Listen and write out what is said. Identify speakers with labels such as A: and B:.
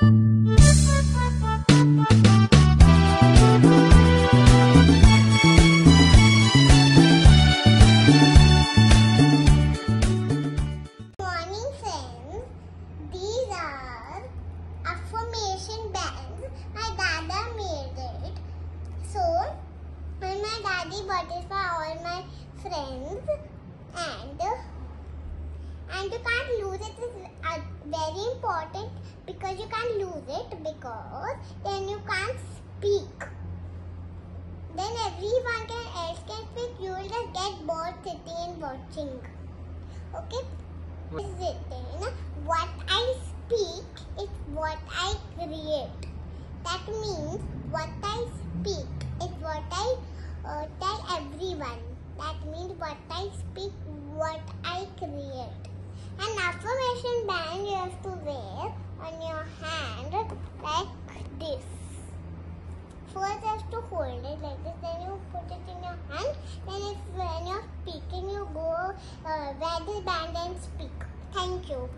A: daddy made it. So, my daddy bought it for all my friends and and you can't lose it is uh, very important because you can't lose it because then you can't speak. Then everyone can else can speak. You will just get bored sitting and watching. Okay? Then? What I speak is what I create. That means what I speak is what I uh, tell everyone. That means what I speak, what I create. An affirmation band you have to wear on your hand like this. First, you have to hold it like this, then you put it in your hand. Then, if when you're speaking, you go uh, wear this band and speak. Thank you.